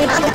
Thank you.